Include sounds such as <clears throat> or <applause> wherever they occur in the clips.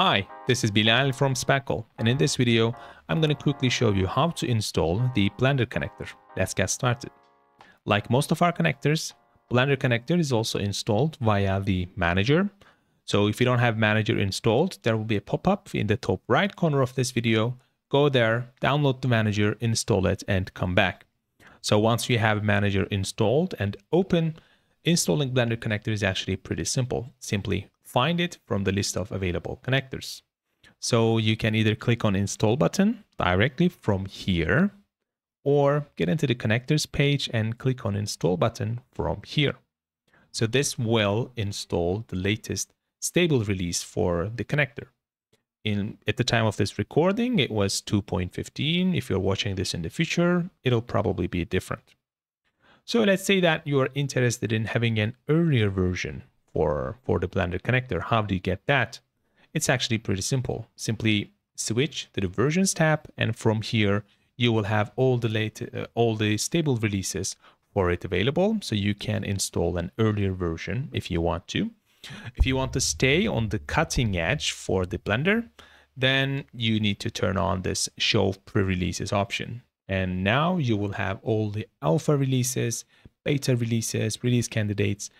Hi, this is Bilal from Speckle and in this video I'm going to quickly show you how to install the Blender connector. Let's get started. Like most of our connectors, Blender connector is also installed via the manager. So if you don't have manager installed, there will be a pop-up in the top right corner of this video. Go there, download the manager, install it and come back. So once you have manager installed and open, installing Blender connector is actually pretty simple. Simply find it from the list of available connectors. So you can either click on install button directly from here or get into the connectors page and click on install button from here. So this will install the latest stable release for the connector. In, at the time of this recording, it was 2.15. If you're watching this in the future, it'll probably be different. So let's say that you are interested in having an earlier version for, for the Blender connector. How do you get that? It's actually pretty simple. Simply switch to the versions tab and from here you will have all the late, uh, all the stable releases for it available so you can install an earlier version if you want to. If you want to stay on the cutting edge for the Blender, then you need to turn on this show pre-releases option. And now you will have all the alpha releases, beta releases, release candidates,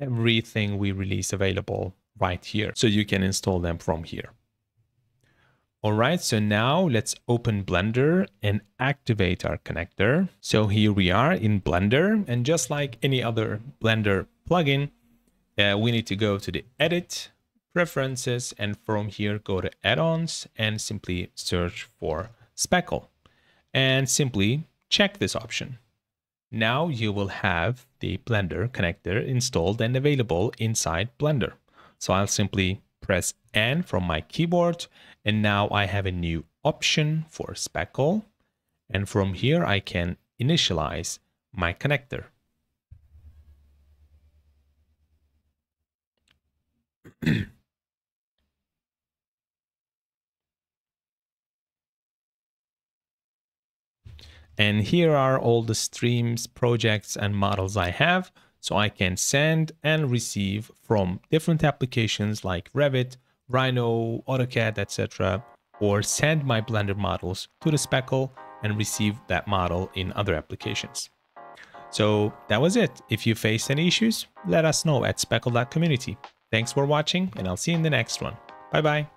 everything we release available right here. So you can install them from here. All right, so now let's open Blender and activate our connector. So here we are in Blender and just like any other Blender plugin, uh, we need to go to the edit preferences and from here go to add-ons and simply search for speckle and simply check this option. Now you will have the Blender connector installed and available inside Blender. So I'll simply press N from my keyboard and now I have a new option for speckle and from here I can initialize my connector. <clears throat> And here are all the streams, projects, and models I have. So I can send and receive from different applications like Revit, Rhino, AutoCAD, etc. Or send my Blender models to the Speckle and receive that model in other applications. So that was it. If you faced any issues, let us know at speckle.community. Thanks for watching and I'll see you in the next one. Bye bye.